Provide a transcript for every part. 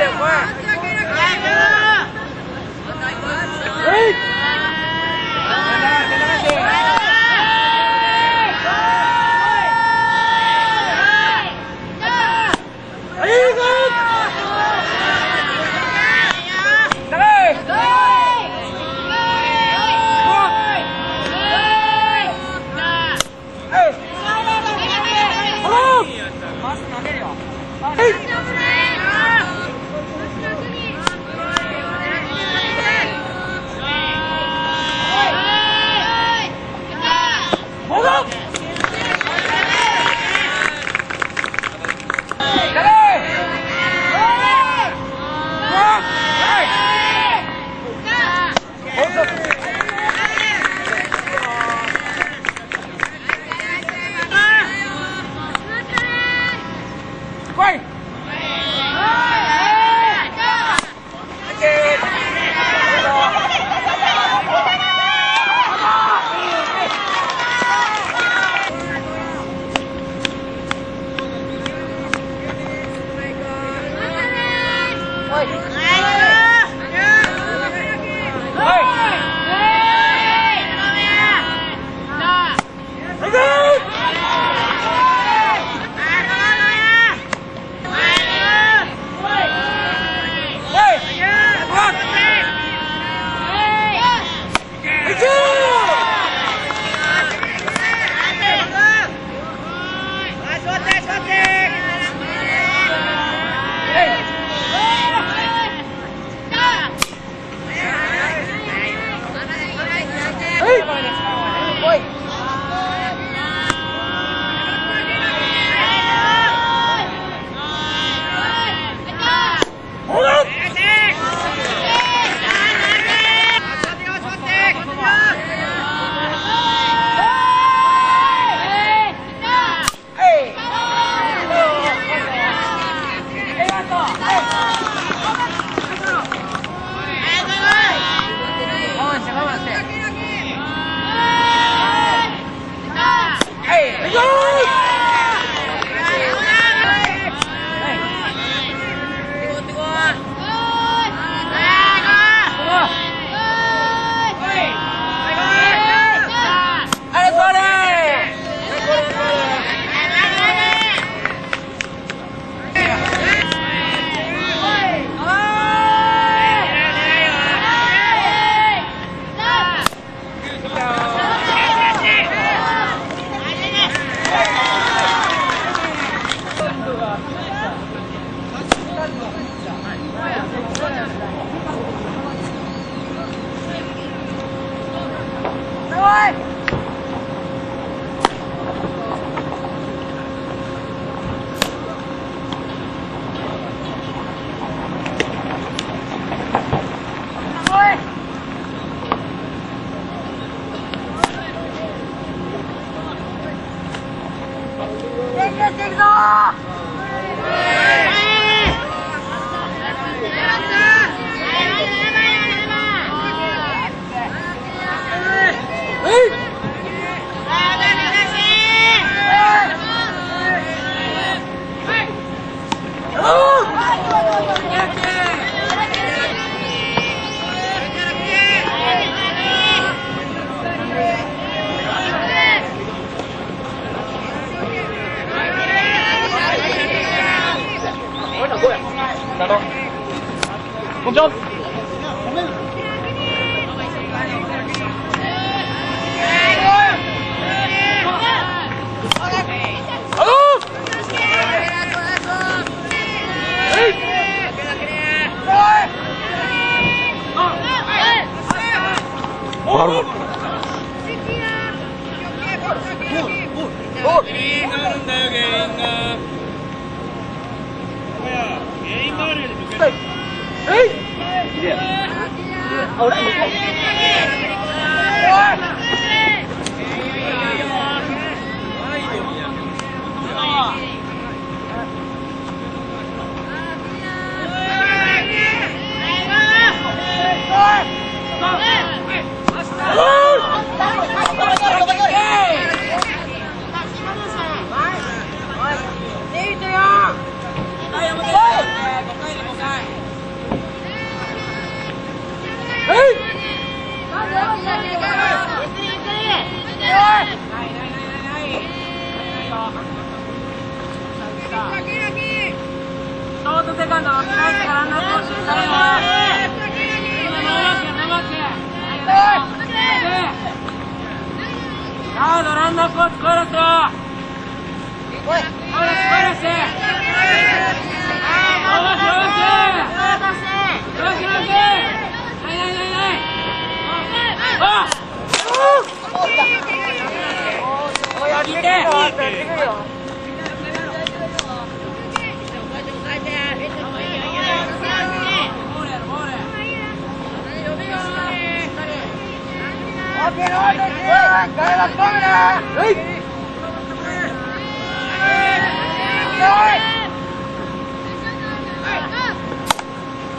at work. Wait! boy! 原因があるんだよ原因が原因があるよえい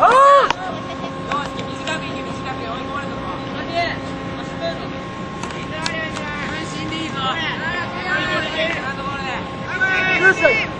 Oh! listen.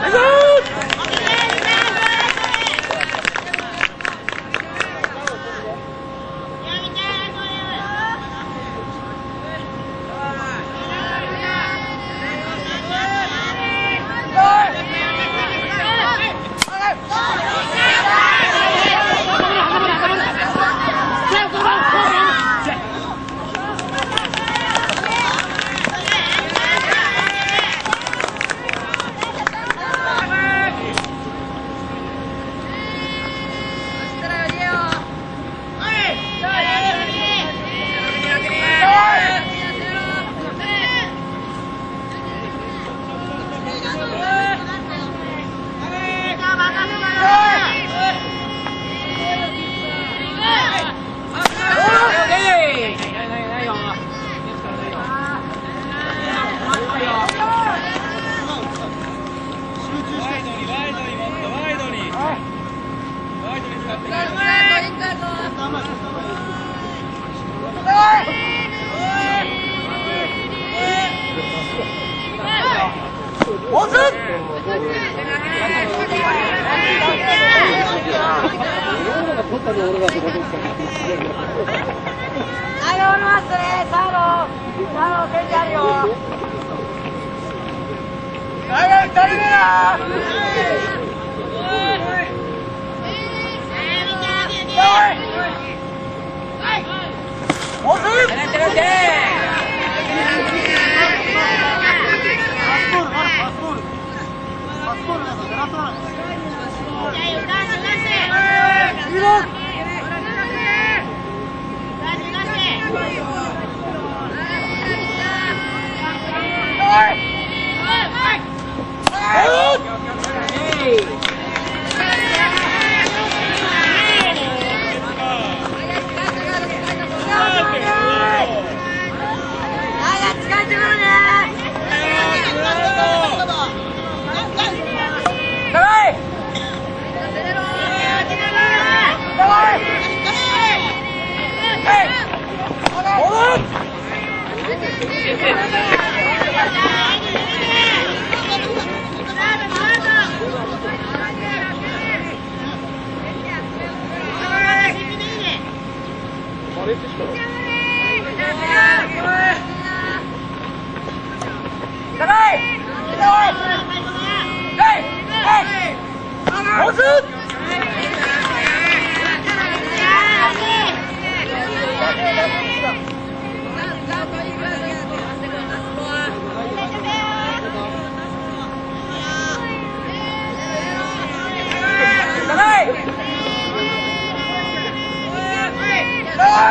No! オズはい、終わりますね。サード。サード、手にあるよ。はい、二人目だオズ長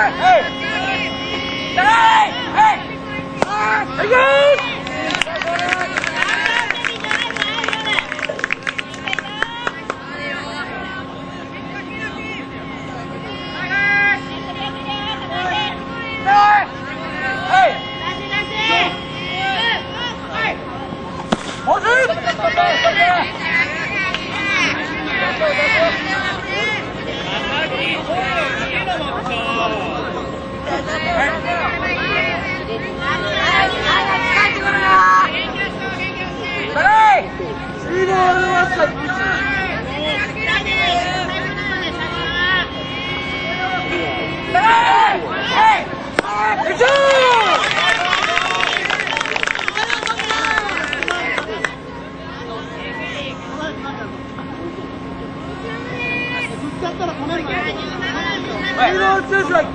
哎哎。Hayır ortaya çek.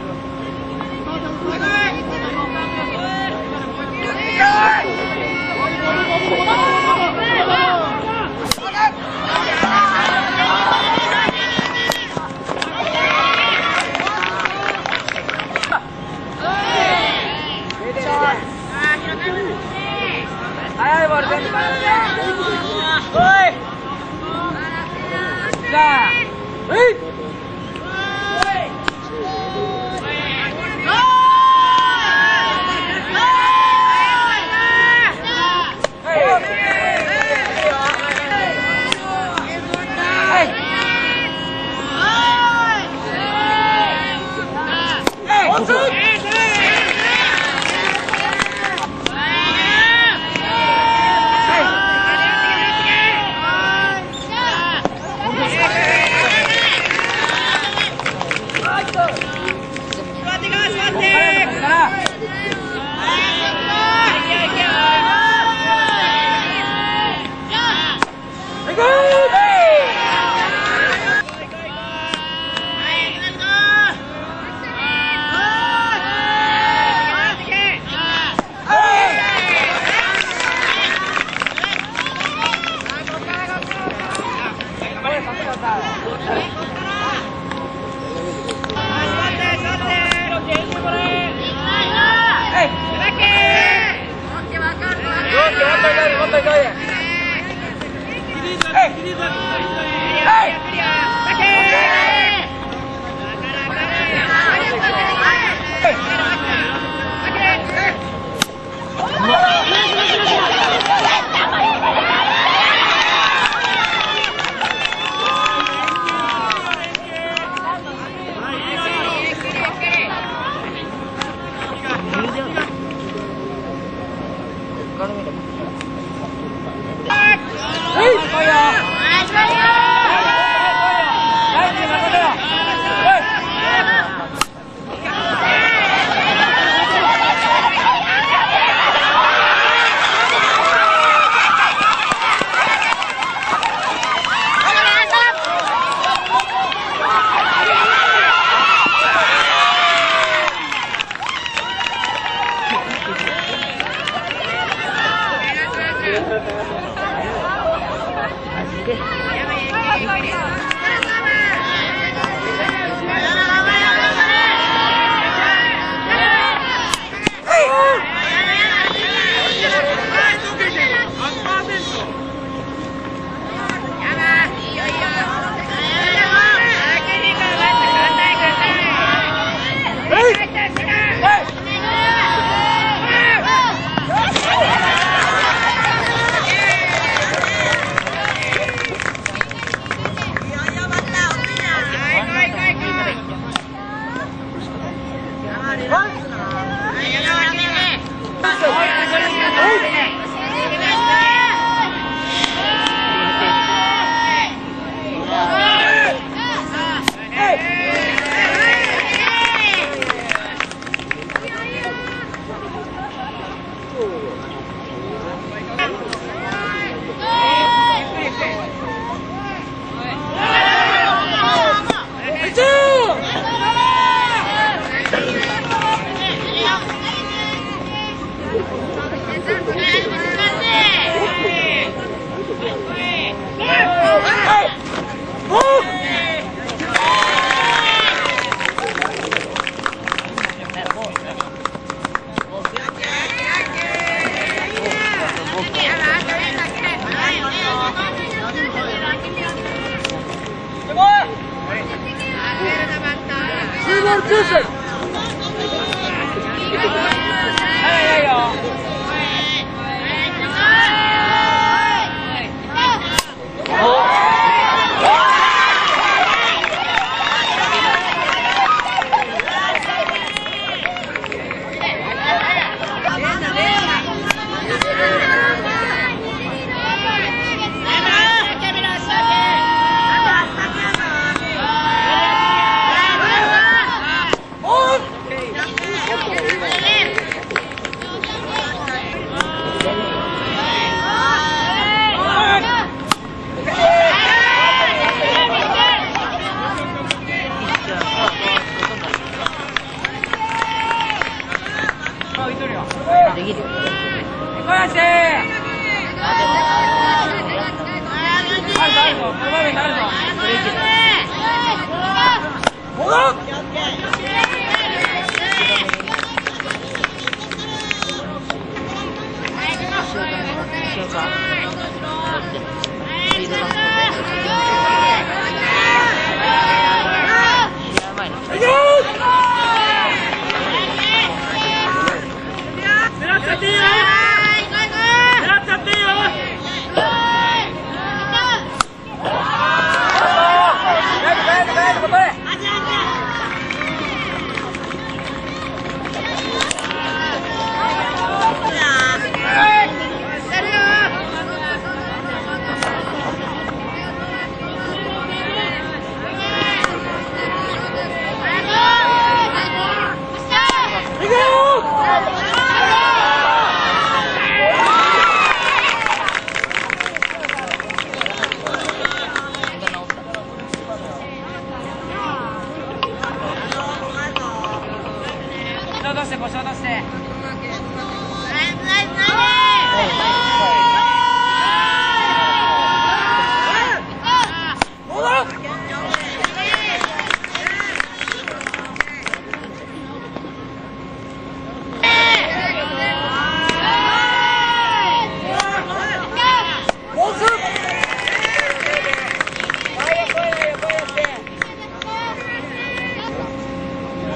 就是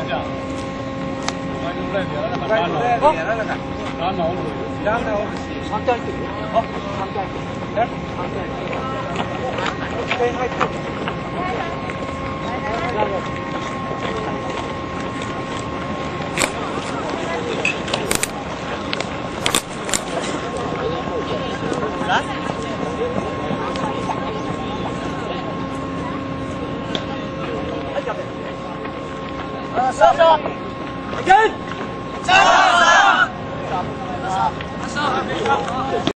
じゃ。あ、Gracias. İnşallah. Gel.